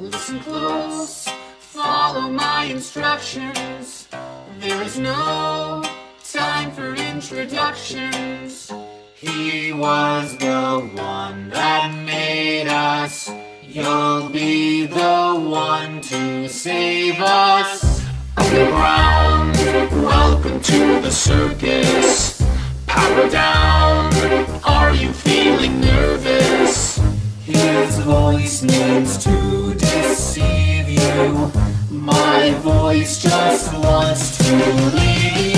Listen close, follow my instructions. There is no time for introductions. He was the one that made us. You'll be the one to save us. Underground, welcome to the circus. Power down, are you feeling nervous? His voice needs to deceive you. My voice just wants to leave you.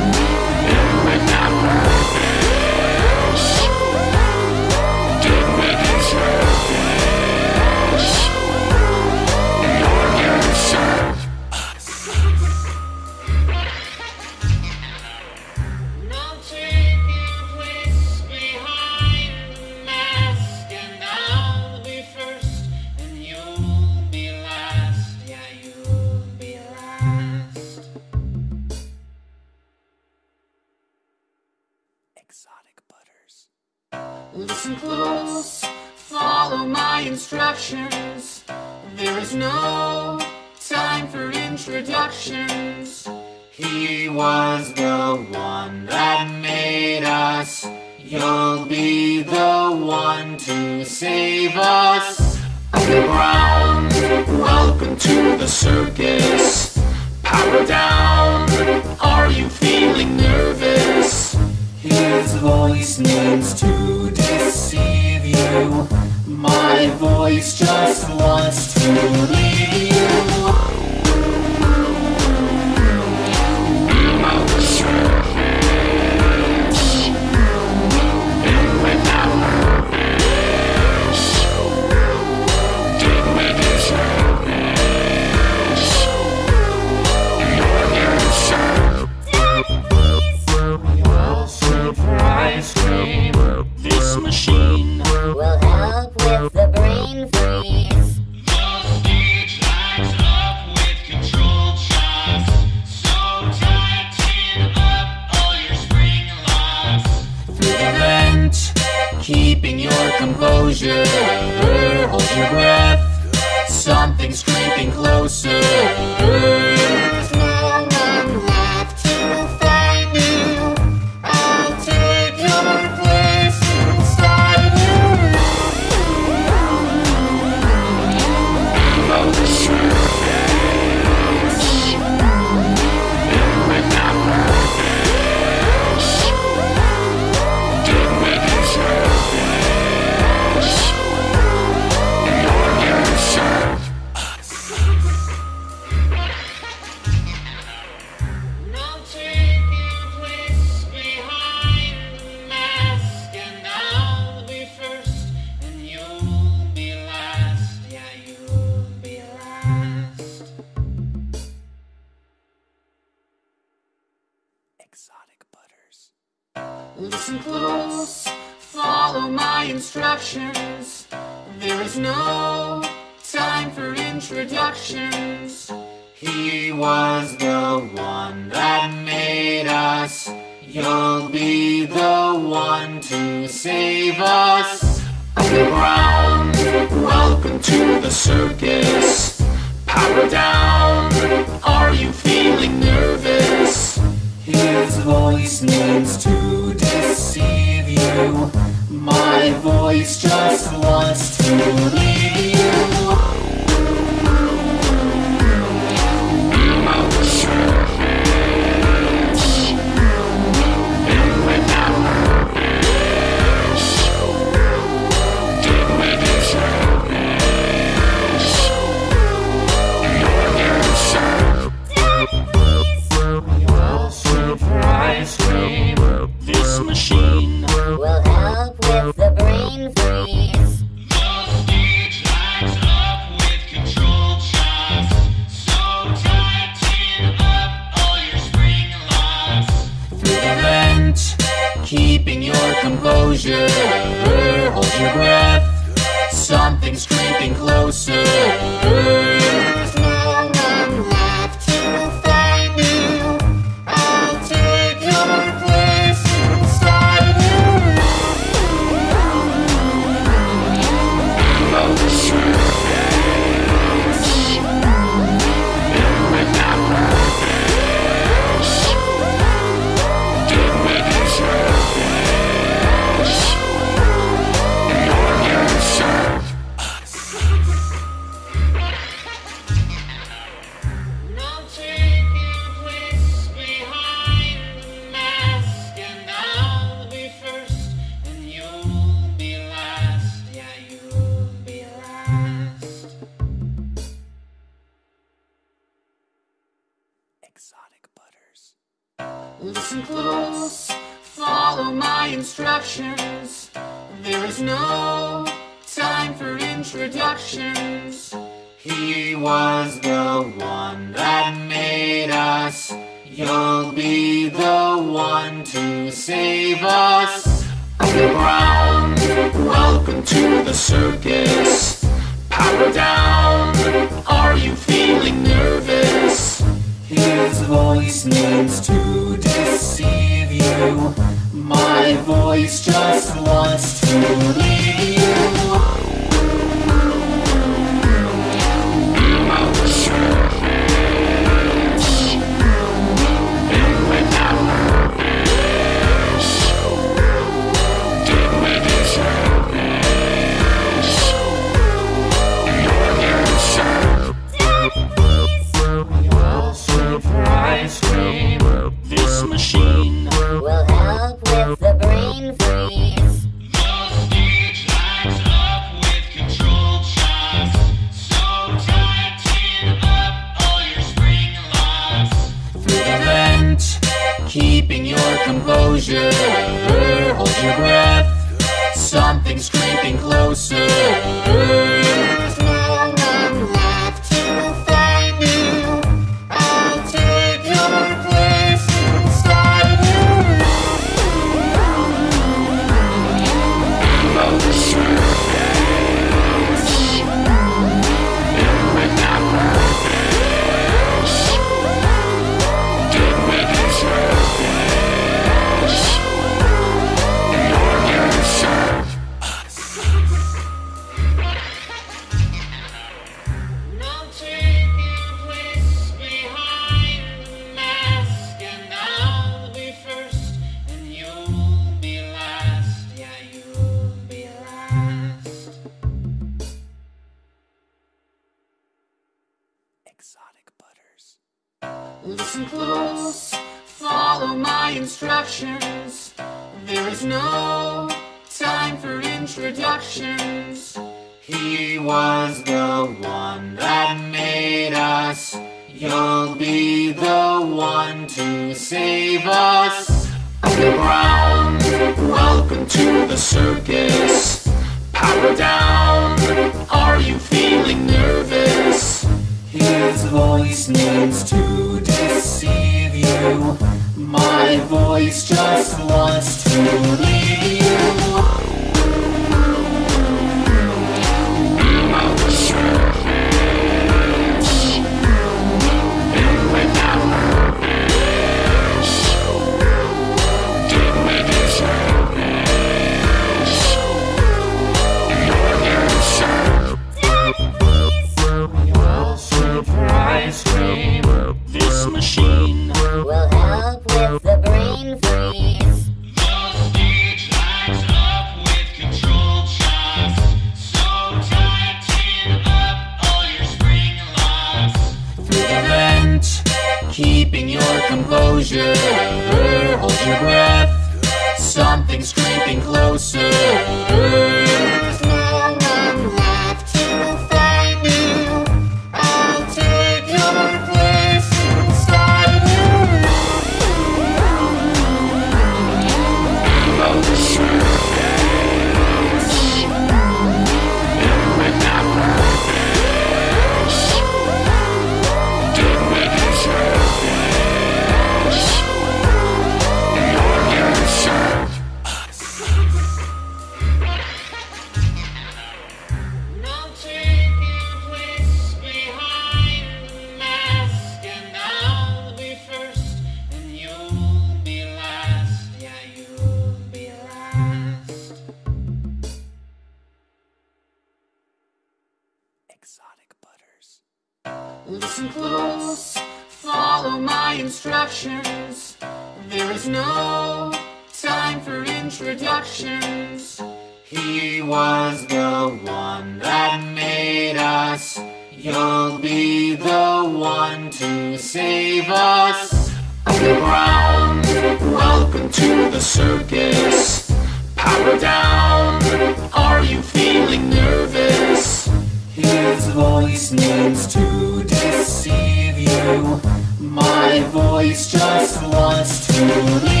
voice just wants to leave.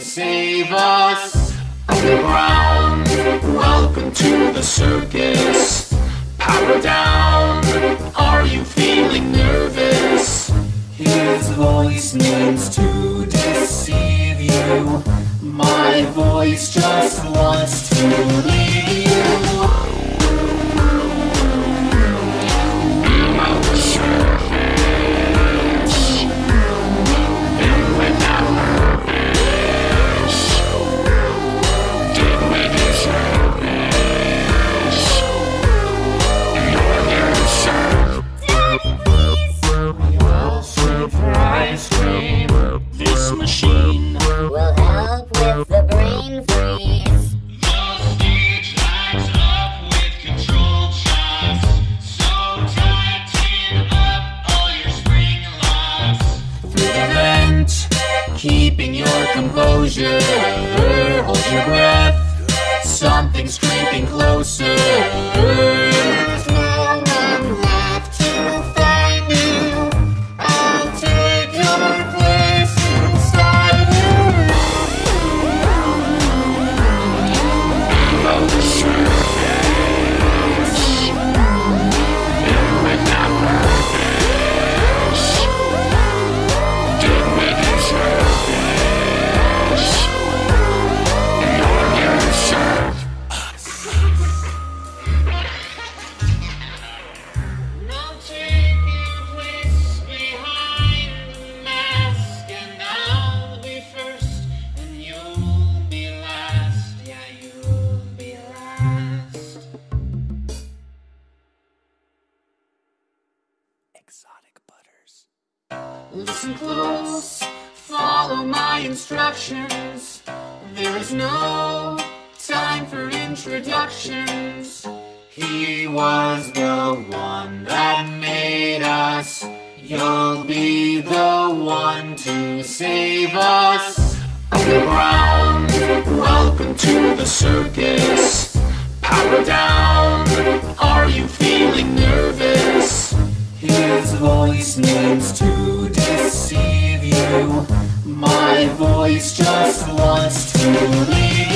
save us. Underground, welcome to the circus. Power down, are you feeling nervous? His voice means to deceive you. My voice just wants to. Listen close, follow my instructions. There is no time for introductions. He was the one that made us. You'll be the one to save us. Underground, welcome to the circus. Power down, are you feeling nervous? his voice needs to deceive you. My voice just wants to leave.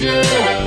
Composure.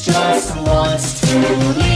just wants to leave.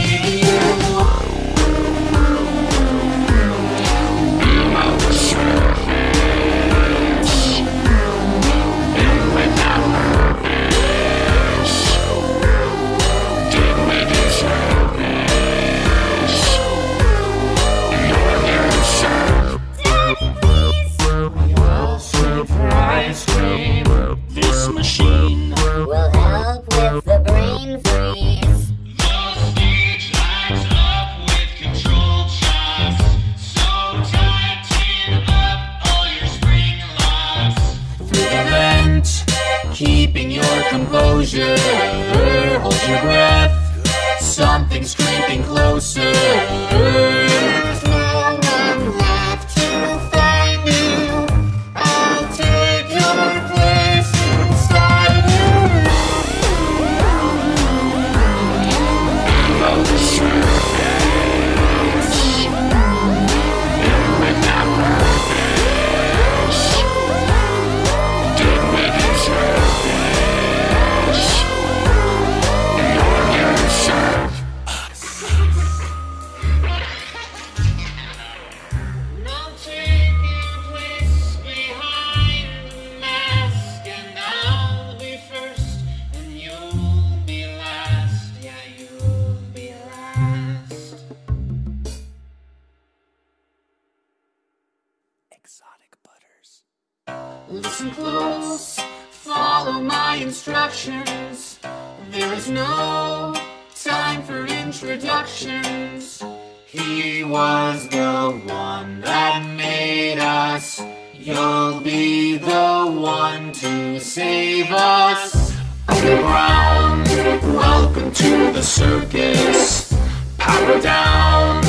save us. Underground, welcome to the circus. Power down,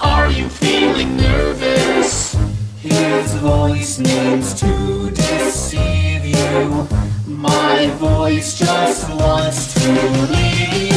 are you feeling nervous? His voice needs to deceive you. My voice just wants to leave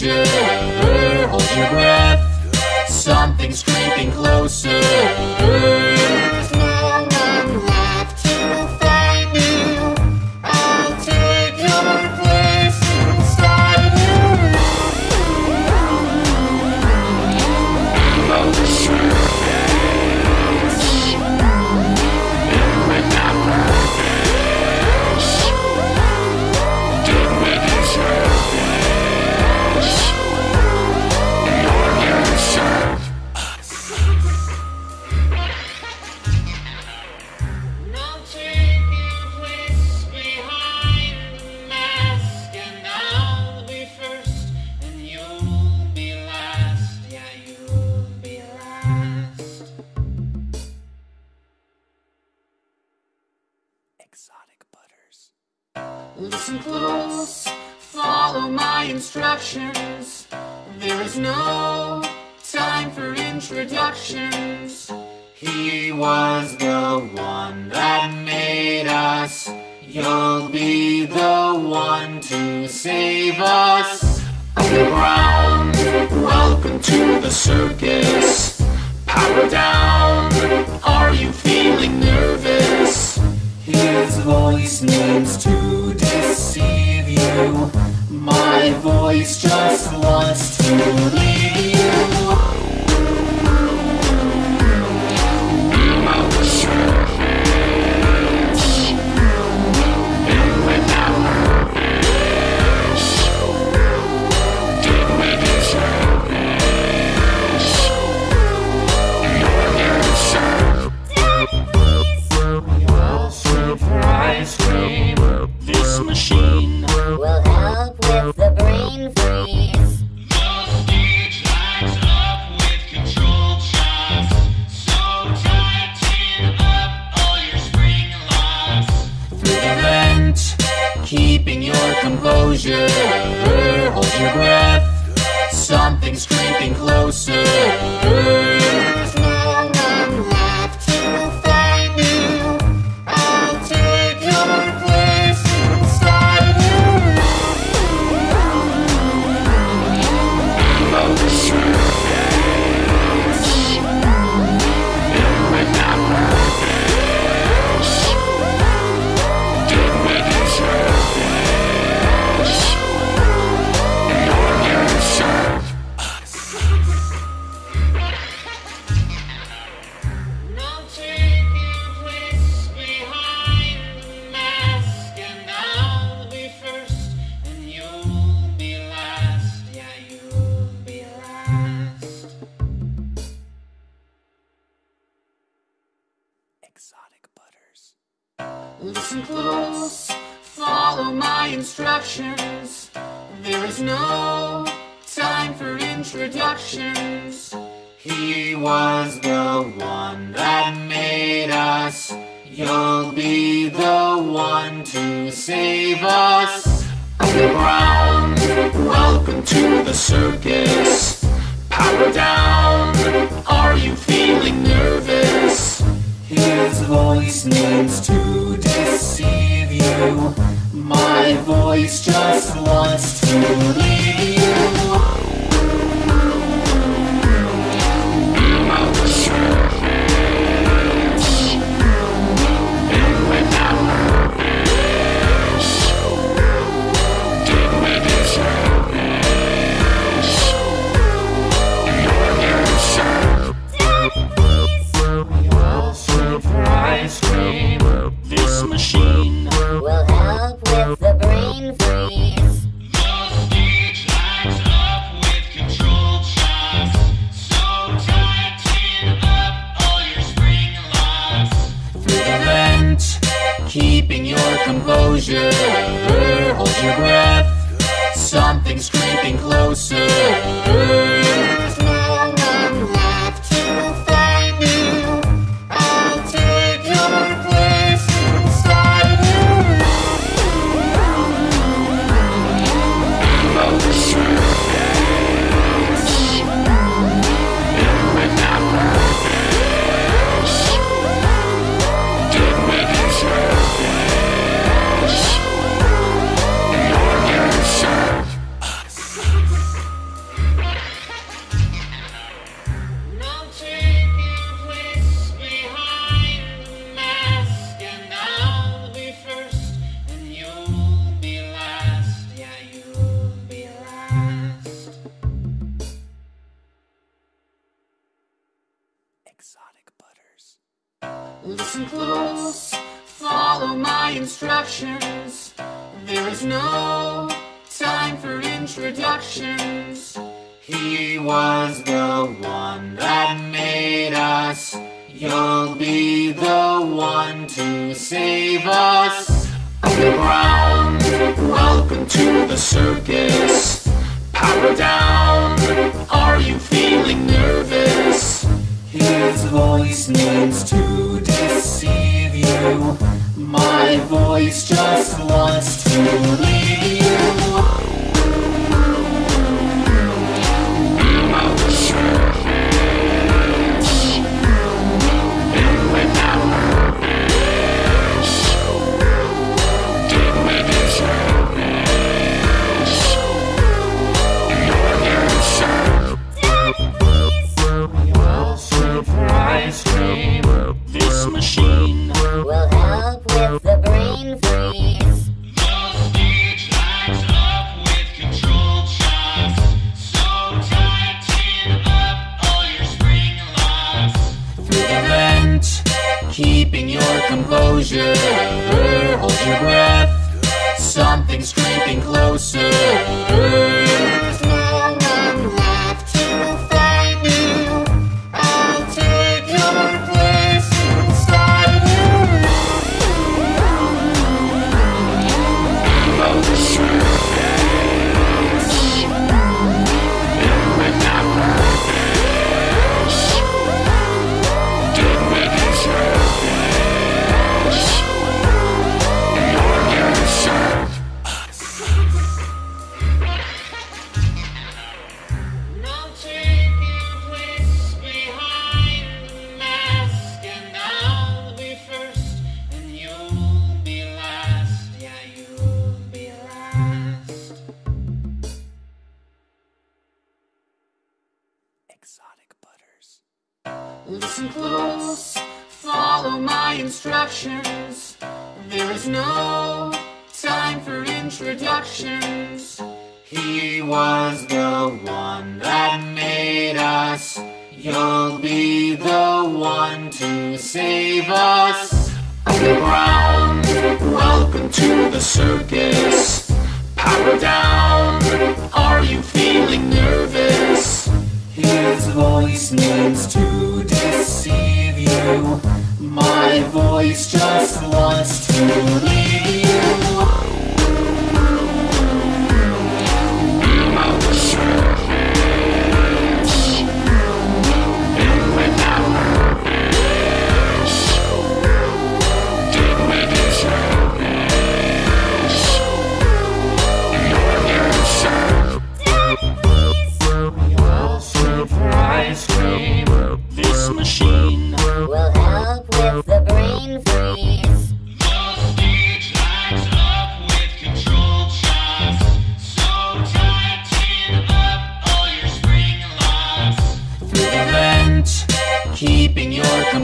your, hold your breath. Listen close, follow my instructions. There is no time for introductions. He was the one that made us. You'll be the one to save us. Underground, welcome to the circus. Power down, are you feeling nervous? His voice needs to my voice just wants to Hold your breath. Something's circus. Power down, are you feeling nervous? His voice needs to deceive you. My voice just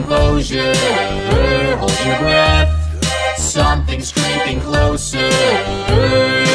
composure. Hold your breath. Something's creeping closer.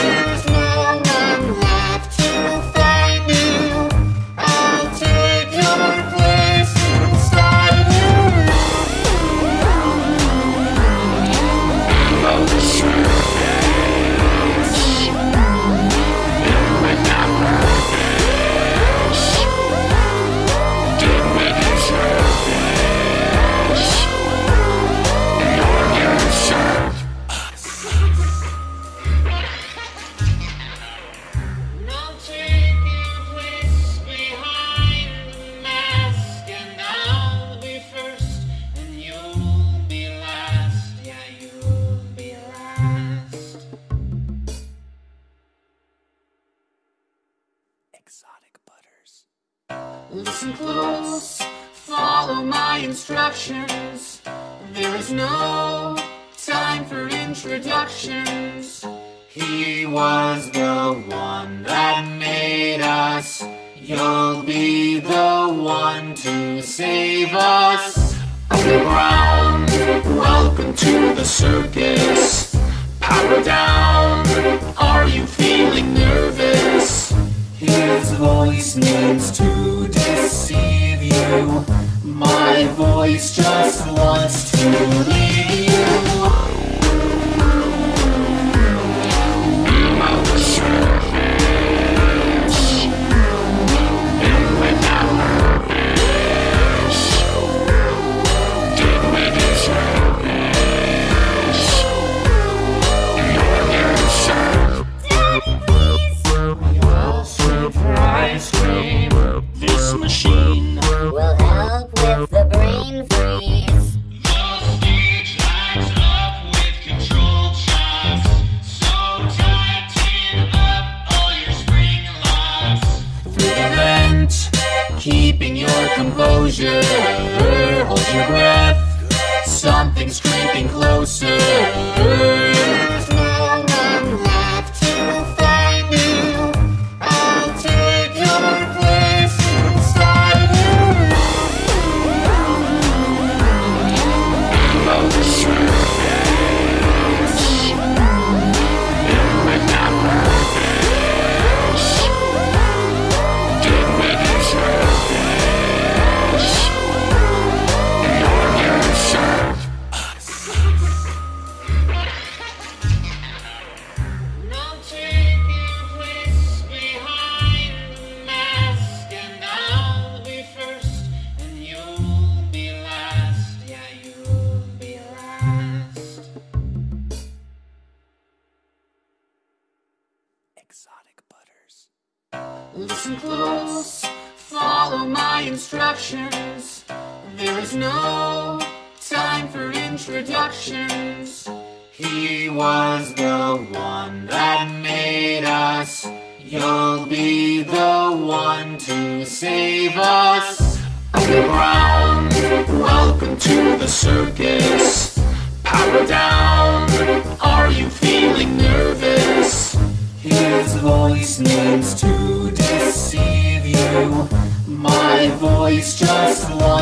Yes, one.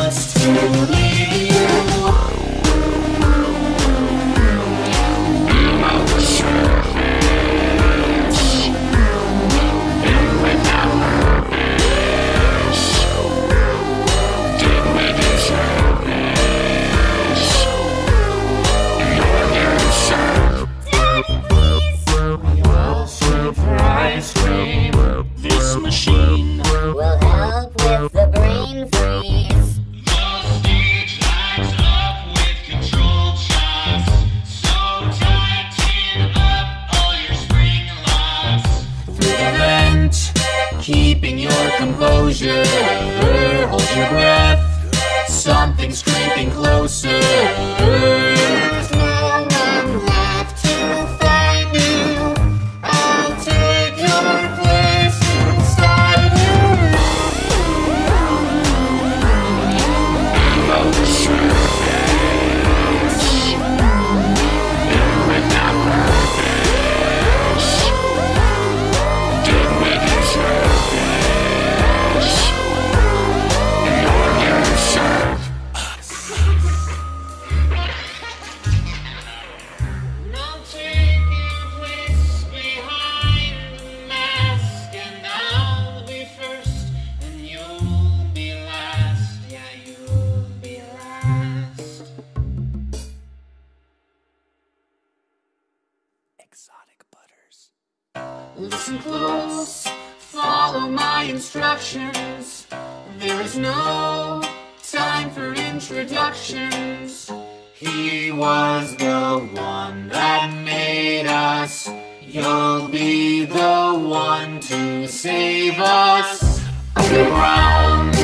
save us. Underground,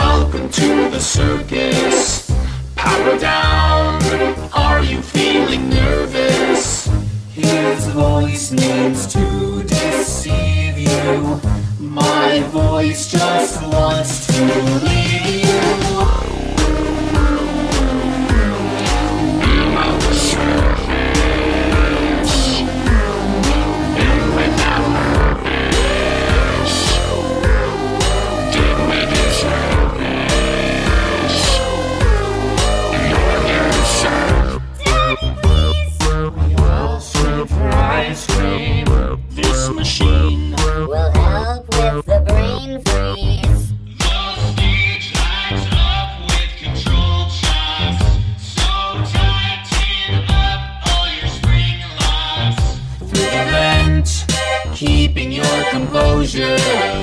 welcome to the circus. Power down, are you feeling nervous? His voice needs to deceive you. My voice just wants to leave you. pleasure.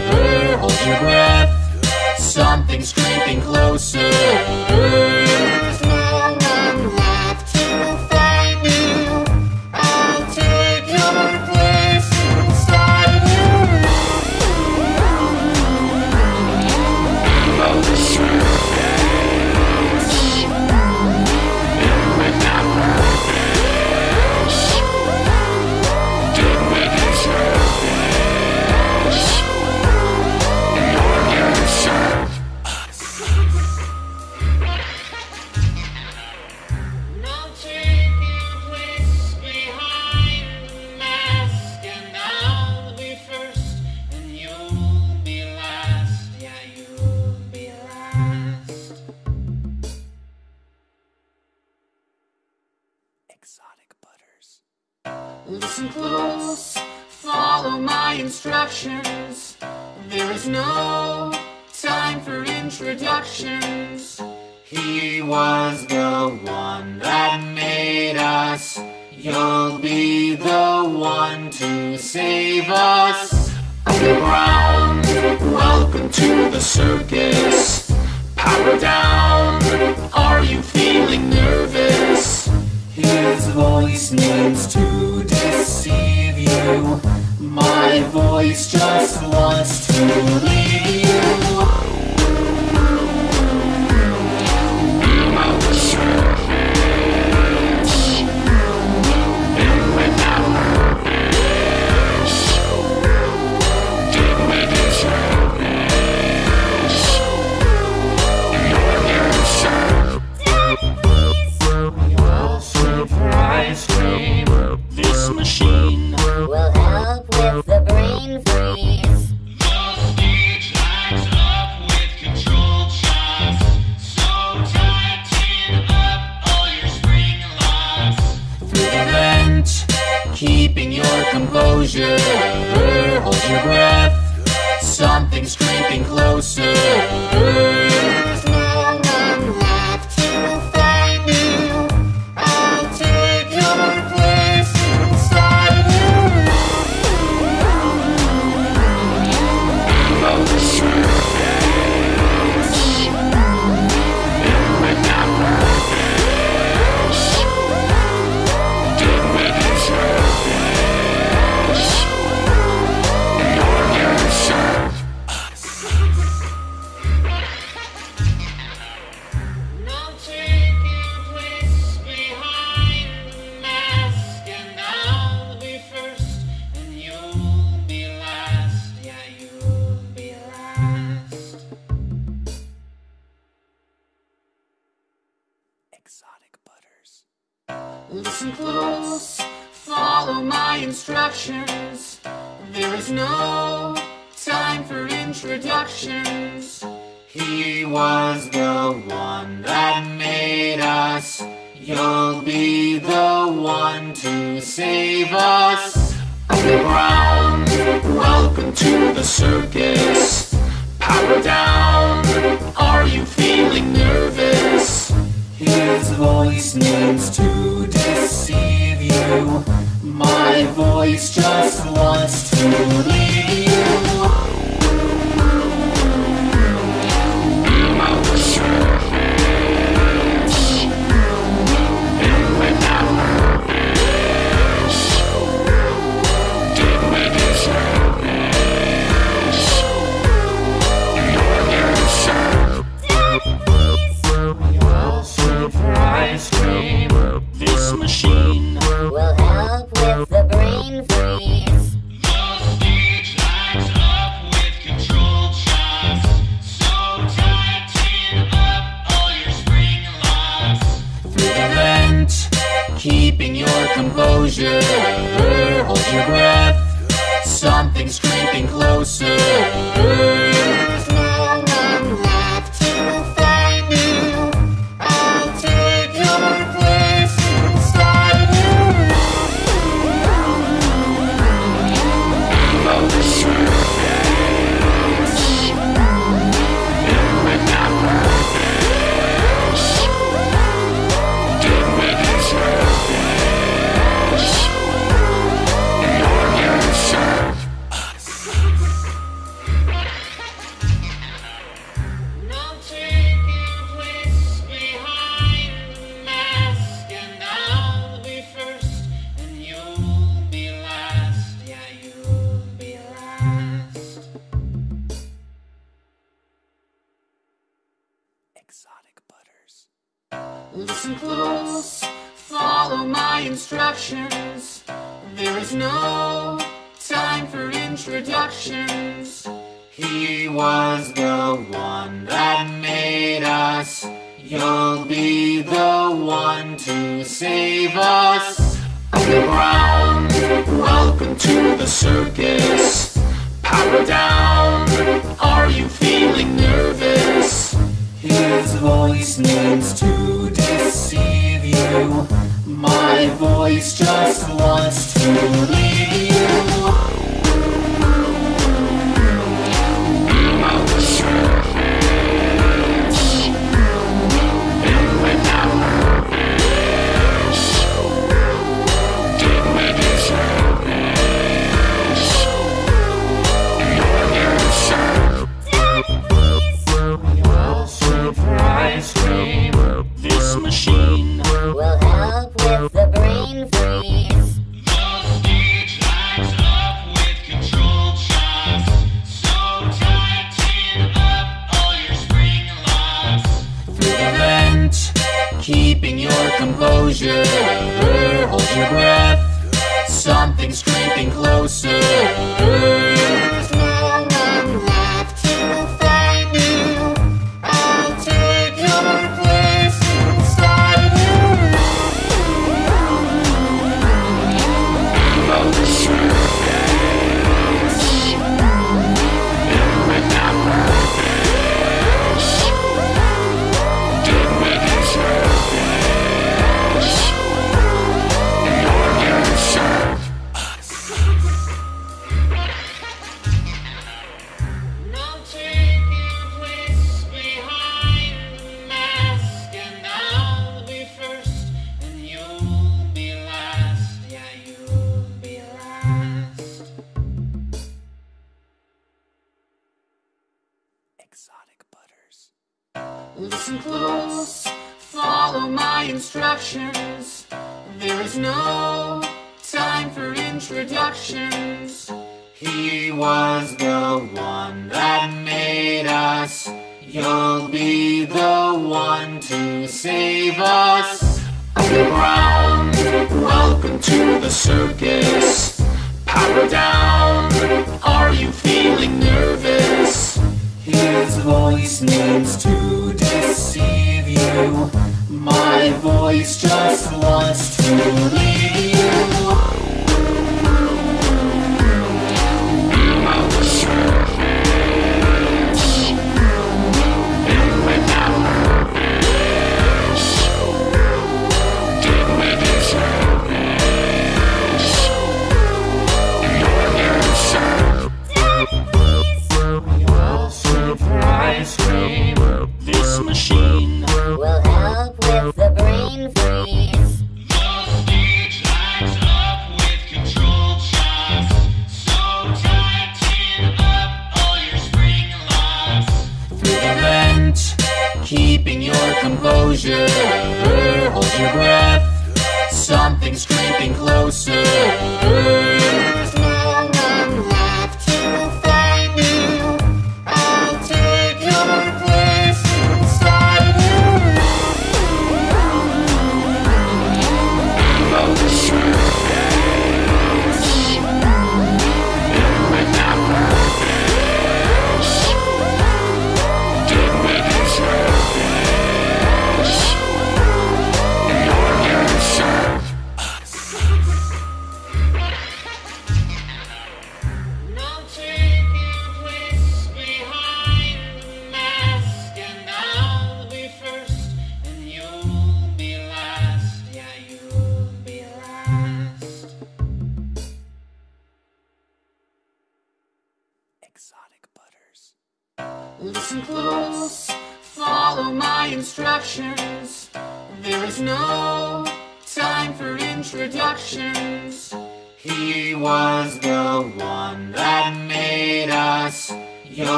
close, follow my instructions. There is no time for introductions. He was the one that made us. You'll be the one to save us. Underground, welcome to the circus. Power down, are you feeling nervous? His voice needs to my voice just wants to leave. future. Hold your breath.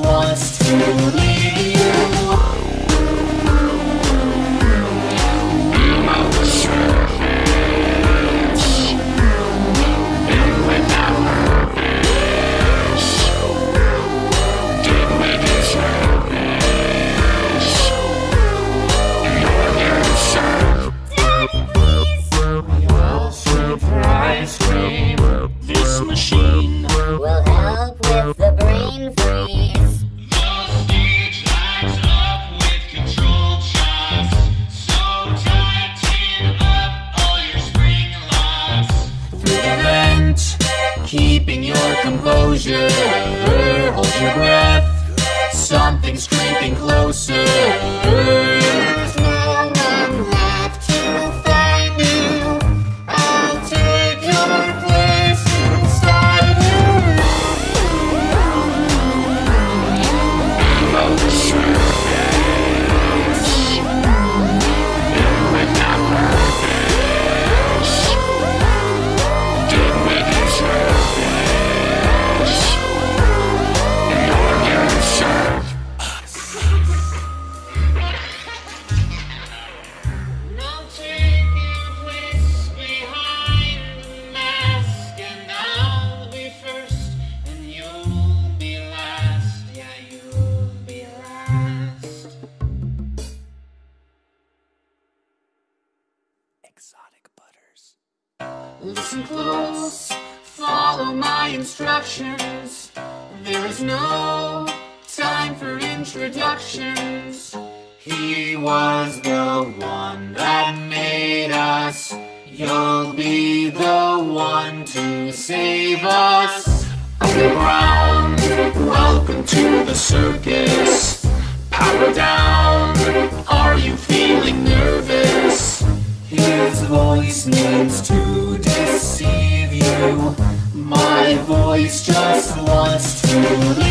wants to leave. Welcome to the circus. Power down. Are you feeling nervous? His voice to deceive you. My voice just wants to